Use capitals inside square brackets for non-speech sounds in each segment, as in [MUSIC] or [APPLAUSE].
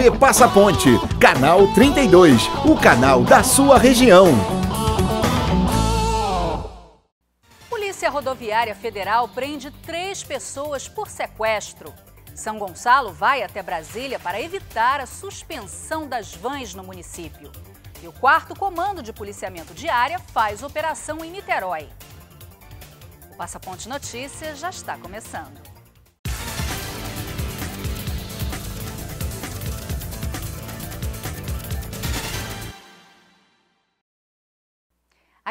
TV Passaponte, canal 32, o canal da sua região. Polícia Rodoviária Federal prende três pessoas por sequestro. São Gonçalo vai até Brasília para evitar a suspensão das vans no município. E o quarto comando de policiamento de área faz operação em Niterói. O Passaponte Notícias já está começando.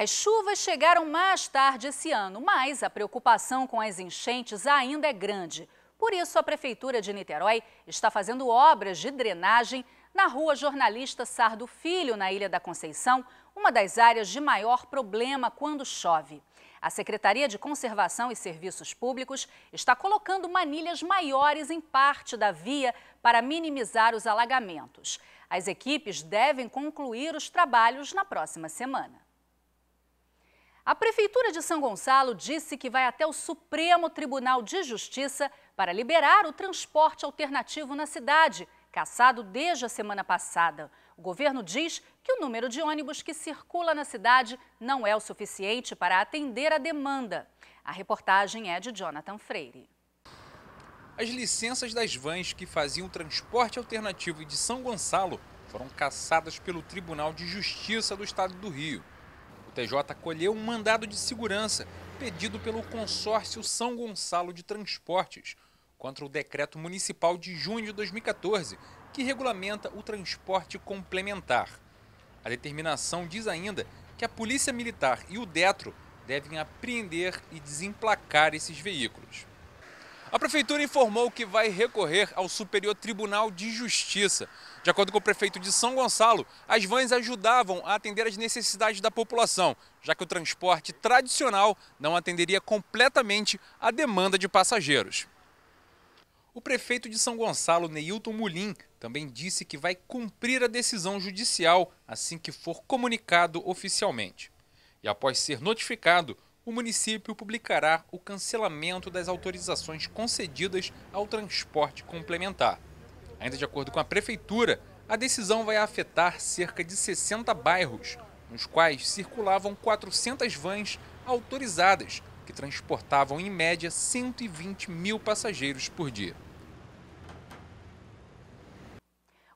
As chuvas chegaram mais tarde esse ano, mas a preocupação com as enchentes ainda é grande. Por isso, a Prefeitura de Niterói está fazendo obras de drenagem na rua Jornalista Sardo Filho, na Ilha da Conceição, uma das áreas de maior problema quando chove. A Secretaria de Conservação e Serviços Públicos está colocando manilhas maiores em parte da via para minimizar os alagamentos. As equipes devem concluir os trabalhos na próxima semana. A Prefeitura de São Gonçalo disse que vai até o Supremo Tribunal de Justiça para liberar o transporte alternativo na cidade, caçado desde a semana passada. O governo diz que o número de ônibus que circula na cidade não é o suficiente para atender a demanda. A reportagem é de Jonathan Freire. As licenças das vans que faziam o transporte alternativo de São Gonçalo foram caçadas pelo Tribunal de Justiça do Estado do Rio. O TJ acolheu um mandado de segurança pedido pelo consórcio São Gonçalo de Transportes contra o decreto municipal de junho de 2014, que regulamenta o transporte complementar. A determinação diz ainda que a Polícia Militar e o DETRO devem apreender e desemplacar esses veículos. A prefeitura informou que vai recorrer ao Superior Tribunal de Justiça. De acordo com o prefeito de São Gonçalo, as vans ajudavam a atender as necessidades da população, já que o transporte tradicional não atenderia completamente a demanda de passageiros. O prefeito de São Gonçalo, Neilton Mulim, também disse que vai cumprir a decisão judicial assim que for comunicado oficialmente. E após ser notificado, o município publicará o cancelamento das autorizações concedidas ao transporte complementar. Ainda de acordo com a prefeitura, a decisão vai afetar cerca de 60 bairros, nos quais circulavam 400 vans autorizadas, que transportavam em média 120 mil passageiros por dia.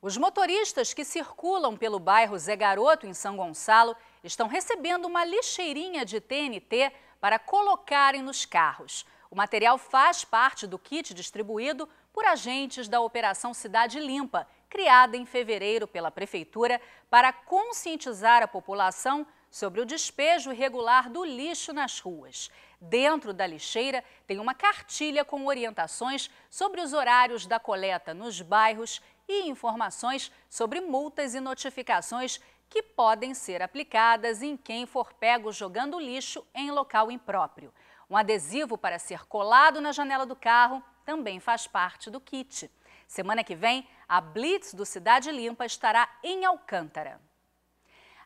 Os motoristas que circulam pelo bairro Zé Garoto, em São Gonçalo, estão recebendo uma lixeirinha de TNT para colocarem nos carros. O material faz parte do kit distribuído por agentes da Operação Cidade Limpa, criada em fevereiro pela Prefeitura para conscientizar a população sobre o despejo irregular do lixo nas ruas. Dentro da lixeira tem uma cartilha com orientações sobre os horários da coleta nos bairros e informações sobre multas e notificações que podem ser aplicadas em quem for pego jogando lixo em local impróprio. Um adesivo para ser colado na janela do carro também faz parte do kit. Semana que vem, a Blitz do Cidade Limpa estará em Alcântara.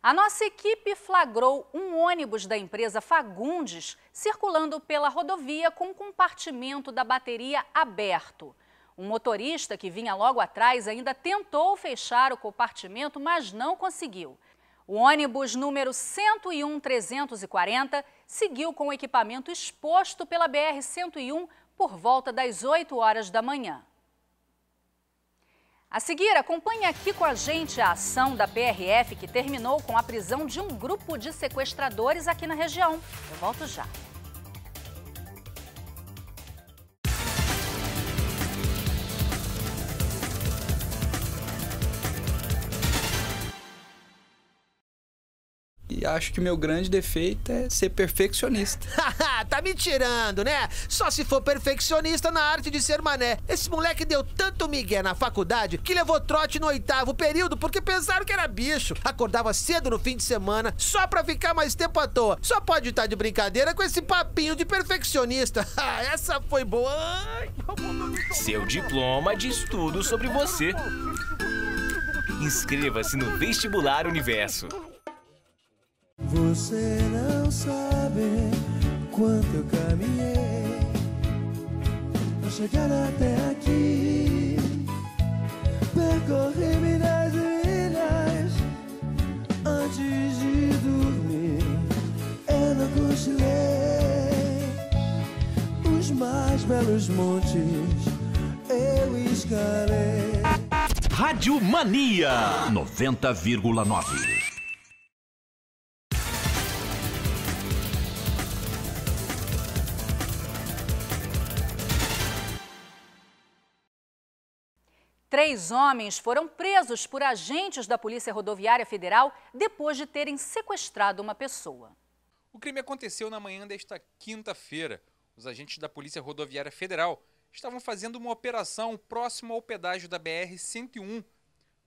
A nossa equipe flagrou um ônibus da empresa Fagundes circulando pela rodovia com compartimento da bateria aberto. Um motorista que vinha logo atrás ainda tentou fechar o compartimento, mas não conseguiu. O ônibus número 101340 seguiu com o equipamento exposto pela BR-101 por volta das 8 horas da manhã. A seguir, acompanhe aqui com a gente a ação da PRF que terminou com a prisão de um grupo de sequestradores aqui na região. Eu volto já. Acho que o meu grande defeito é ser perfeccionista. [LAUGHS] tá me tirando, né? Só se for perfeccionista na arte de ser mané. Esse moleque deu tanto migué na faculdade que levou trote no oitavo período porque pensaram que era bicho. Acordava cedo no fim de semana só pra ficar mais tempo à toa. Só pode estar de brincadeira com esse papinho de perfeccionista. [LAUGHS] Ah, essa foi boa. Seu diploma diz tudo sobre você. Inscreva-se no Vestibular Universo. Você não sabe quanto eu caminhei pra chegar até aqui. percorri milhas e milhas antes de dormir. Eu não cochilei os mais belos montes. Eu escalei. Rádio Mania 90,9. Três homens foram presos por agentes da Polícia Rodoviária Federal depois de terem sequestrado uma pessoa. O crime aconteceu na manhã desta quinta-feira. Os agentes da Polícia Rodoviária Federal estavam fazendo uma operação próximo ao pedágio da BR-101.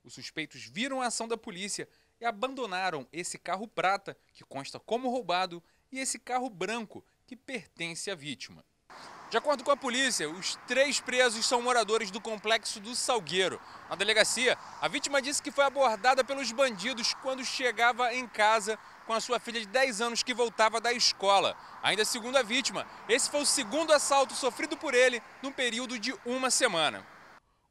Os suspeitos viram a ação da polícia e abandonaram esse carro prata, que consta como roubado, e esse carro branco, que pertence à vítima. De acordo com a polícia, os três presos são moradores do complexo do Salgueiro. Na delegacia, a vítima disse que foi abordada pelos bandidos quando chegava em casa com a sua filha de 10 anos que voltava da escola. Ainda segundo a vítima, esse foi o segundo assalto sofrido por ele num período de uma semana.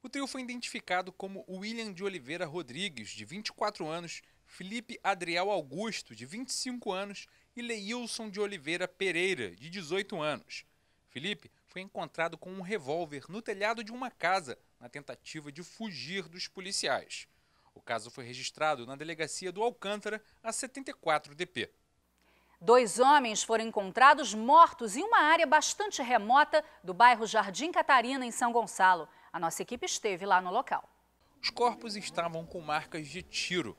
O trio foi identificado como William de Oliveira Rodrigues, de 24 anos, Felipe Adriel Augusto, de 25 anos, e Leilson de Oliveira Pereira, de 18 anos. Felipe foi encontrado com um revólver no telhado de uma casa na tentativa de fugir dos policiais. O caso foi registrado na delegacia do Alcântara, a 74 DP. Dois homens foram encontrados mortos em uma área bastante remota do bairro Jardim Catarina, em São Gonçalo. A nossa equipe esteve lá no local. Os corpos estavam com marcas de tiro.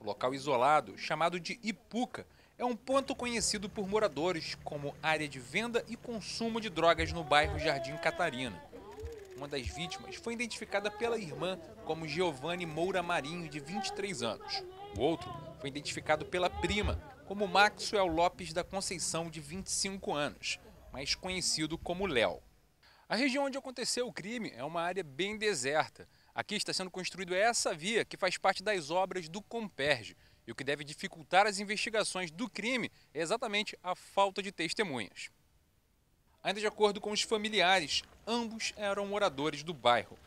O local isolado, chamado de Ipuca, é um ponto conhecido por moradores como área de venda e consumo de drogas no bairro Jardim Catarina. Uma das vítimas foi identificada pela irmã como Giovanni Moura Marinho, de 23 anos. O outro foi identificado pela prima como Maxwell Lopes da Conceição, de 25 anos, mais conhecido como Léo. A região onde aconteceu o crime é uma área bem deserta. Aqui está sendo construída essa via que faz parte das obras do Comperge, e o que deve dificultar as investigações do crime é exatamente a falta de testemunhas. Ainda de acordo com os familiares, ambos eram moradores do bairro.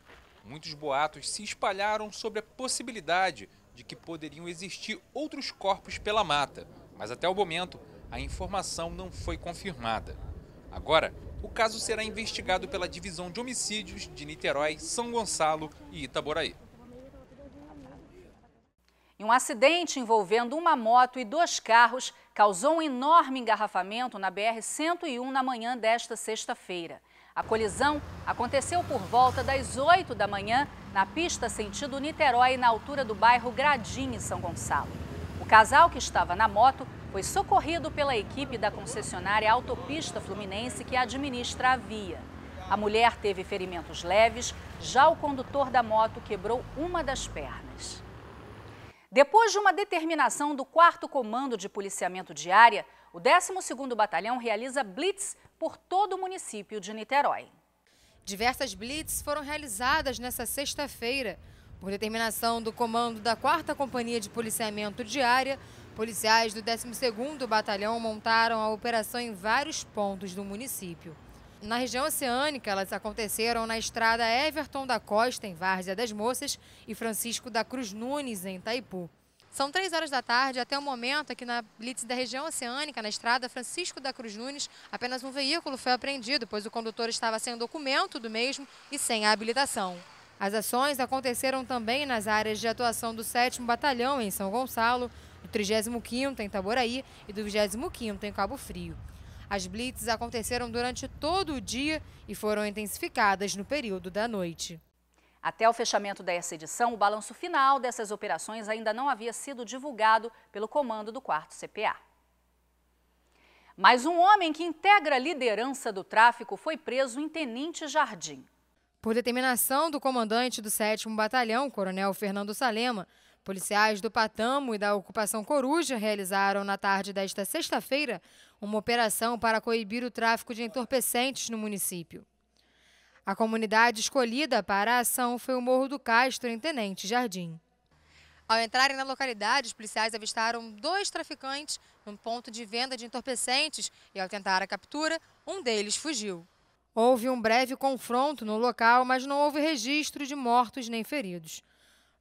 Muitos boatos se espalharam sobre a possibilidade de que poderiam existir outros corpos pela mata, mas até o momento a informação não foi confirmada. Agora, o caso será investigado pela Divisão de Homicídios de Niterói, São Gonçalo e Itaboraí. Um acidente envolvendo uma moto e dois carros causou um enorme engarrafamento na BR-101 na manhã desta sexta-feira. A colisão aconteceu por volta das 8 da manhã na pista sentido Niterói, na altura do bairro Gradim, em São Gonçalo. O casal que estava na moto foi socorrido pela equipe da concessionária Autopista Fluminense que administra a via. A mulher teve ferimentos leves, já o condutor da moto quebrou uma das pernas. Depois de uma determinação do 4 Comando de Policiamento de Área, o 12º Batalhão realiza blitz por todo o município de Niterói. Diversas blitz foram realizadas nesta sexta-feira. Por determinação do comando da 4 Companhia de Policiamento de Área, policiais do 12º Batalhão montaram a operação em vários pontos do município. Na região oceânica, elas aconteceram na estrada Everton da Costa, em Várzea das Moças, e Francisco da Cruz Nunes, em Itaipu. São três horas da tarde, até o momento, aqui na Blitz da região oceânica, na estrada Francisco da Cruz Nunes, apenas um veículo foi apreendido, pois o condutor estava sem documento do mesmo e sem a habilitação. As ações aconteceram também nas áreas de atuação do 7 Batalhão, em São Gonçalo, do 35º em Itaboraí e do 25º em Cabo Frio. As blitz aconteceram durante todo o dia e foram intensificadas no período da noite. Até o fechamento dessa edição, o balanço final dessas operações ainda não havia sido divulgado pelo comando do 4 CPA. Mas um homem que integra a liderança do tráfico foi preso em Tenente Jardim. Por determinação do comandante do 7 Batalhão, Coronel Fernando Salema, policiais do Patamo e da Ocupação Coruja realizaram na tarde desta sexta-feira uma operação para coibir o tráfico de entorpecentes no município. A comunidade escolhida para a ação foi o Morro do Castro, em Tenente Jardim. Ao entrarem na localidade, os policiais avistaram dois traficantes num ponto de venda de entorpecentes e, ao tentar a captura, um deles fugiu. Houve um breve confronto no local, mas não houve registro de mortos nem feridos.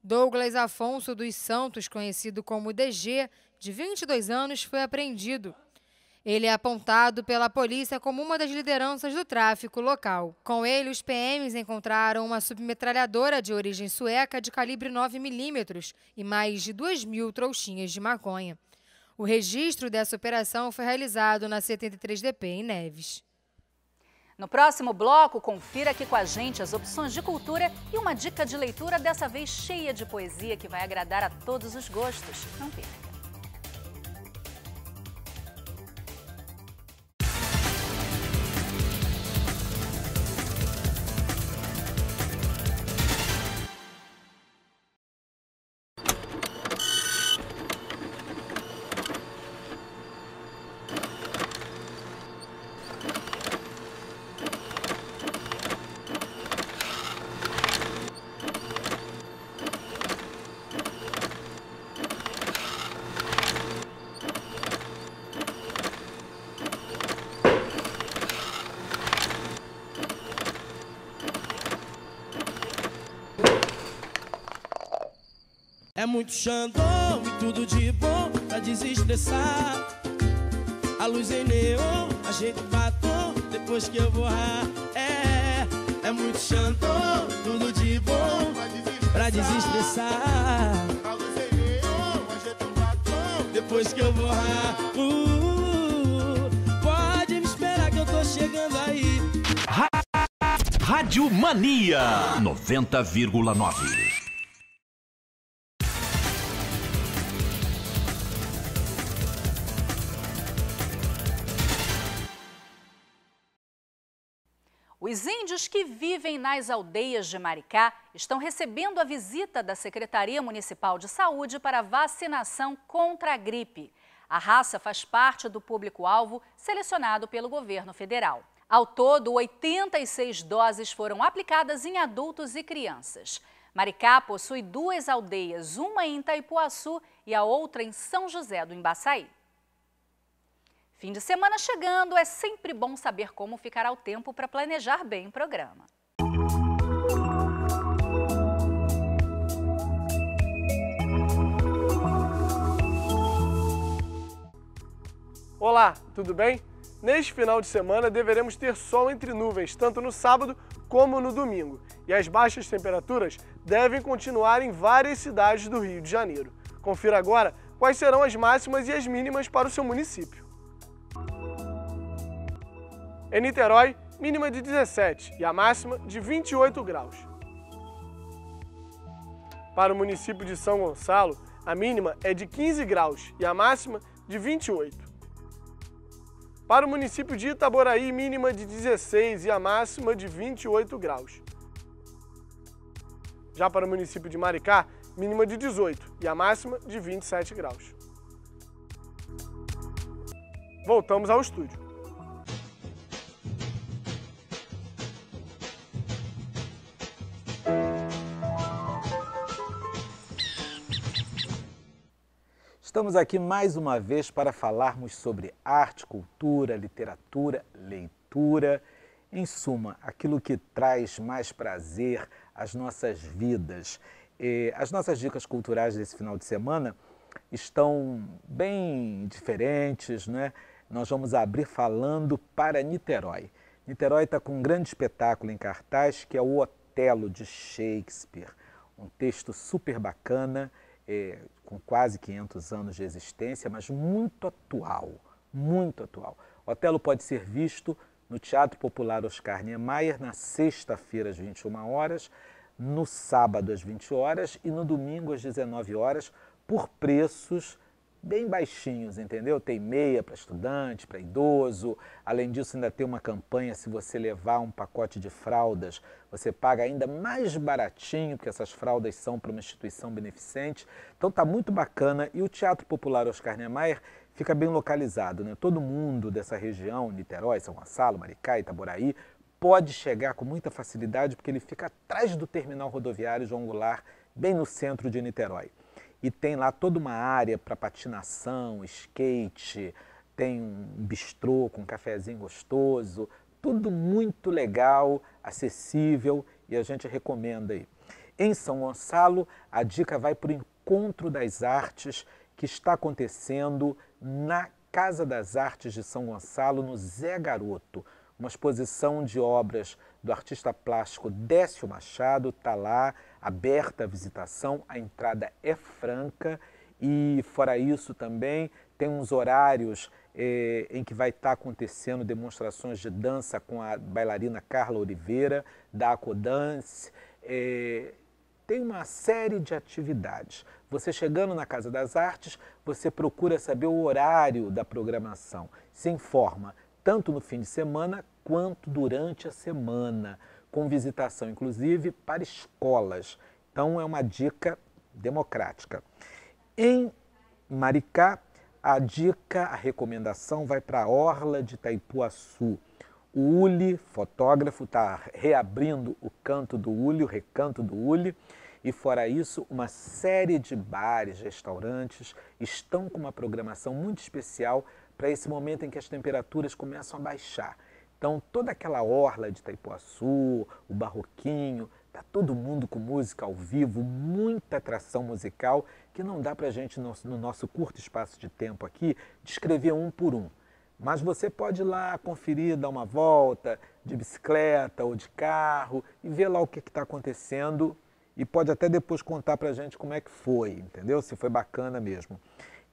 Douglas Afonso dos Santos, conhecido como DG, de 22 anos, foi apreendido. Ele é apontado pela polícia como uma das lideranças do tráfico local. Com ele, os PMs encontraram uma submetralhadora de origem sueca de calibre 9mm e mais de 2 mil trouxinhas de maconha. O registro dessa operação foi realizado na 73DP em Neves. No próximo bloco, confira aqui com a gente as opções de cultura e uma dica de leitura, dessa vez cheia de poesia que vai agradar a todos os gostos. Não perca. É muito xandão e tudo de bom pra desestressar. A luz em neon, ajeito o batom depois que eu vou rar. É, é muito xandão, tudo de bom pra desestressar. A luz em neon, ajeito o batom depois que eu vou rar. Uh, pode me esperar que eu tô chegando aí. Rádio Mania 90,9. Os índios que vivem nas aldeias de Maricá estão recebendo a visita da Secretaria Municipal de Saúde para vacinação contra a gripe. A raça faz parte do público-alvo selecionado pelo governo federal. Ao todo, 86 doses foram aplicadas em adultos e crianças. Maricá possui duas aldeias, uma em Itaipuaçu e a outra em São José do Embaçaí. Fim de semana chegando, é sempre bom saber como ficará o tempo para planejar bem o programa. Olá, tudo bem? Neste final de semana deveremos ter sol entre nuvens, tanto no sábado como no domingo. E as baixas temperaturas devem continuar em várias cidades do Rio de Janeiro. Confira agora quais serão as máximas e as mínimas para o seu município. Em Niterói, mínima de 17 e a máxima de 28 graus. Para o município de São Gonçalo, a mínima é de 15 graus e a máxima de 28. Para o município de Itaboraí, mínima de 16 e a máxima de 28 graus. Já para o município de Maricá, mínima de 18 e a máxima de 27 graus. Voltamos ao estúdio. Estamos aqui mais uma vez para falarmos sobre arte, cultura, literatura, leitura, em suma, aquilo que traz mais prazer às nossas vidas. E as nossas dicas culturais desse final de semana estão bem diferentes, né? Nós vamos abrir falando para Niterói. Niterói está com um grande espetáculo em cartaz que é o Otelo de Shakespeare, um texto super bacana é, com quase 500 anos de existência, mas muito atual, muito atual. Otelo pode ser visto no Teatro Popular Oscar Niemeyer na sexta-feira às 21 horas, no sábado às 20 horas e no domingo às 19 horas, por preços bem baixinhos, entendeu? Tem meia para estudante, para idoso. Além disso, ainda tem uma campanha, se você levar um pacote de fraldas, você paga ainda mais baratinho, porque essas fraldas são para uma instituição beneficente. Então tá muito bacana e o Teatro Popular Oscar Niemeyer fica bem localizado, né? Todo mundo dessa região, Niterói, São Gonçalo, Maricá, Itaboraí, pode chegar com muita facilidade porque ele fica atrás do terminal rodoviário João Goulart, bem no centro de Niterói e tem lá toda uma área para patinação, skate, tem um bistrô com um cafezinho gostoso, tudo muito legal, acessível e a gente recomenda aí. Em São Gonçalo, a dica vai para o Encontro das Artes que está acontecendo na Casa das Artes de São Gonçalo, no Zé Garoto. Uma exposição de obras do artista plástico Décio Machado, está lá, aberta a visitação, a entrada é franca e, fora isso, também tem uns horários eh, em que vai estar tá acontecendo demonstrações de dança com a bailarina Carla Oliveira, da Acodance. Eh, tem uma série de atividades. Você chegando na Casa das Artes, você procura saber o horário da programação. Se informa tanto no fim de semana quanto durante a semana, com visitação inclusive para escolas. Então é uma dica democrática. Em Maricá, a dica, a recomendação vai para a Orla de Itaipuaçu. O Uli, fotógrafo, está reabrindo o canto do Uli, o recanto do Uli. E fora isso, uma série de bares, restaurantes estão com uma programação muito especial para esse momento em que as temperaturas começam a baixar. Então, toda aquela orla de Itaipuaçu, o Barroquinho, tá todo mundo com música ao vivo, muita atração musical que não dá para a gente, no, no nosso curto espaço de tempo aqui, descrever um por um. Mas você pode ir lá conferir, dar uma volta de bicicleta ou de carro e ver lá o que está acontecendo e pode até depois contar para a gente como é que foi, entendeu? Se foi bacana mesmo.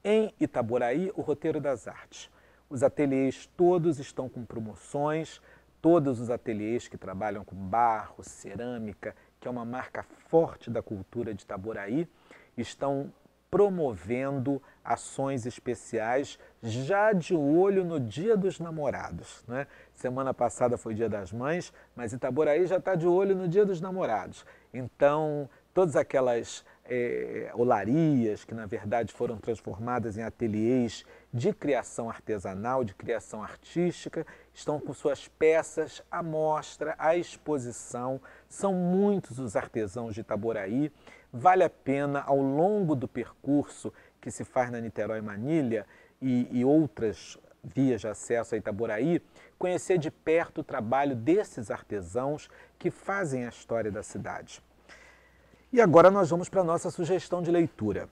Em Itaboraí, o Roteiro das Artes. Os ateliês todos estão com promoções, todos os ateliês que trabalham com barro, cerâmica, que é uma marca forte da cultura de Itaboraí, estão promovendo ações especiais já de olho no Dia dos Namorados. Né? Semana passada foi Dia das Mães, mas Itaboraí já está de olho no Dia dos Namorados. Então, todas aquelas é, olarias que na verdade foram transformadas em ateliês de criação artesanal, de criação artística, estão com suas peças à mostra, à exposição. São muitos os artesãos de Itaboraí. Vale a pena, ao longo do percurso que se faz na Niterói Manilha e, e outras vias de acesso a Itaboraí, conhecer de perto o trabalho desses artesãos que fazem a história da cidade. E agora nós vamos para a nossa sugestão de leitura.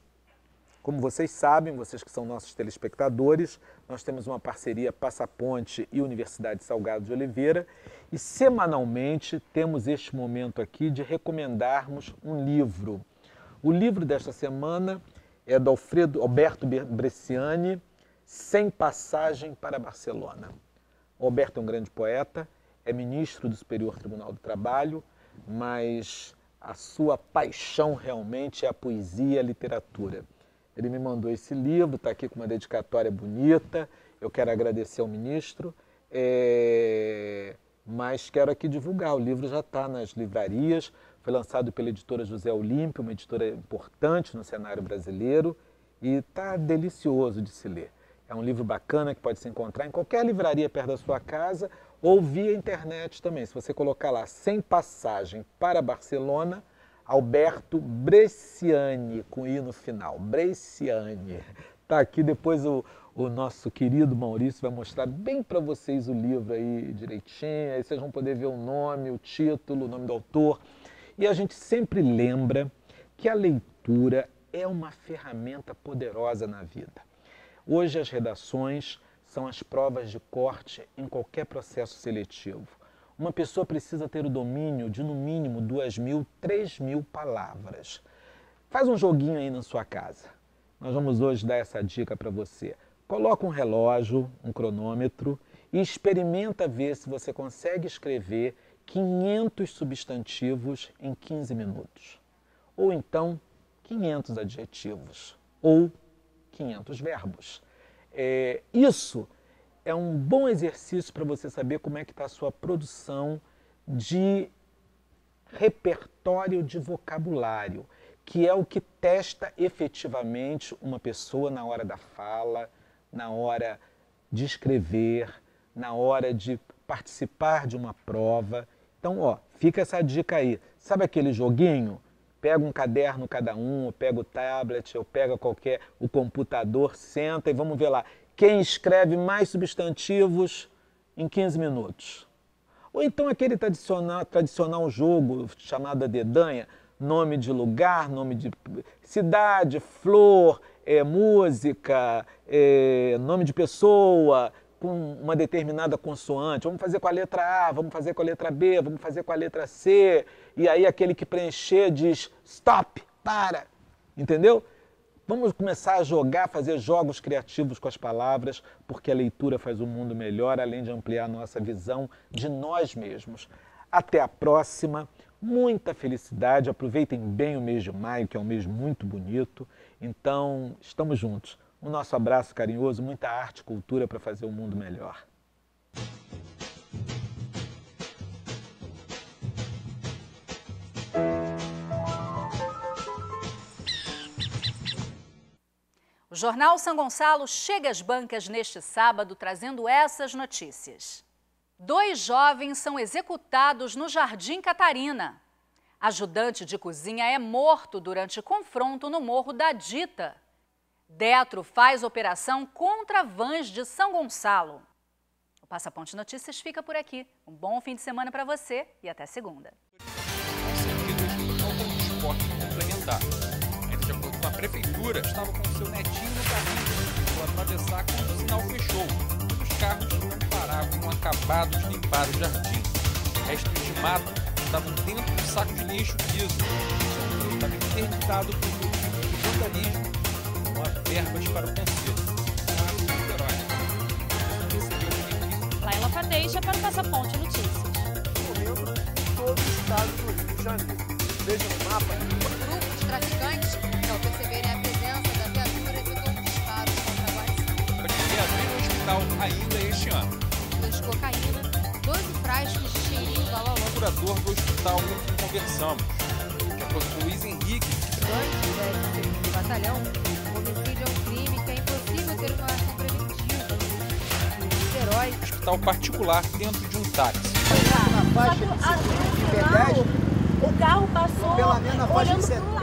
Como vocês sabem, vocês que são nossos telespectadores, nós temos uma parceria Passaponte e Universidade Salgado de Oliveira e semanalmente temos este momento aqui de recomendarmos um livro. O livro desta semana é do Alfredo Alberto Bresciani, Sem Passagem para Barcelona. O Alberto é um grande poeta, é ministro do Superior Tribunal do Trabalho, mas a sua paixão realmente é a poesia e a literatura. Ele me mandou esse livro, está aqui com uma dedicatória bonita. Eu quero agradecer ao ministro, é... mas quero aqui divulgar. O livro já está nas livrarias, foi lançado pela editora José Olímpio, uma editora importante no cenário brasileiro, e está delicioso de se ler. É um livro bacana que pode se encontrar em qualquer livraria perto da sua casa ou via internet também. Se você colocar lá sem passagem para Barcelona, Alberto Bresciani, com I no final, Bresciani. Está aqui, depois o, o nosso querido Maurício vai mostrar bem para vocês o livro aí direitinho, aí vocês vão poder ver o nome, o título, o nome do autor. E a gente sempre lembra que a leitura é uma ferramenta poderosa na vida. Hoje as redações são as provas de corte em qualquer processo seletivo. Uma pessoa precisa ter o domínio de no mínimo duas mil, três mil palavras. Faz um joguinho aí na sua casa. Nós vamos hoje dar essa dica para você. Coloca um relógio, um cronômetro e experimenta ver se você consegue escrever 500 substantivos em 15 minutos. Ou então 500 adjetivos. Ou 500 verbos. É, isso é um bom exercício para você saber como é que está a sua produção de repertório de vocabulário, que é o que testa efetivamente uma pessoa na hora da fala, na hora de escrever, na hora de participar de uma prova. Então, ó, fica essa dica aí. Sabe aquele joguinho? Pega um caderno cada um, ou pega o tablet, ou pega qualquer o computador, senta e vamos ver lá. Quem escreve mais substantivos em 15 minutos? Ou então aquele tradicional, tradicional jogo chamado dedanha, nome de lugar, nome de cidade, flor, é, música, é, nome de pessoa, com uma determinada consoante. Vamos fazer com a letra A, vamos fazer com a letra B, vamos fazer com a letra C. E aí aquele que preencher diz stop, para. Entendeu? Vamos começar a jogar, fazer jogos criativos com as palavras, porque a leitura faz o mundo melhor, além de ampliar a nossa visão de nós mesmos. Até a próxima. Muita felicidade. Aproveitem bem o mês de maio, que é um mês muito bonito. Então, estamos juntos. Um nosso abraço carinhoso, muita arte e cultura para fazer o mundo melhor. O Jornal São Gonçalo chega às bancas neste sábado trazendo essas notícias. Dois jovens são executados no Jardim Catarina. Ajudante de cozinha é morto durante confronto no Morro da Dita. Detro faz operação contra vans de São Gonçalo. O Passaponte Notícias fica por aqui. Um bom fim de semana para você e até segunda. Prefeitura, estava com seu netinho no carrinho. Vou atravessar quando o sinal fechou. Os carros não paravam, acabados de limpar o jardim. Restos de mato estavam dentro do saco de lixo liso. O estava interditado por motivo de vandalismo. Não há verbas para o conselho. Laila Padeixa para o Passaponte Notícias. Correndo todo o estado do Rio de Janeiro. Veja no mapa. Grupo de traficantes, ao perceberem a presença da viatura, efetuou disparos contra a guarnição. Pretende abrir o hospital ainda este ano. De cocaína, 12 frascos de cheirinho valor. Procurador do hospital com quem conversamos. De acordo com Luiz Henrique. Antes da do batalhão, o homicídio é um crime que é impossível ter uma ação preventiva. Herói. Hospital particular dentro de um táxi. Na faixa de pedestre, o carro passou de olhando pro lado.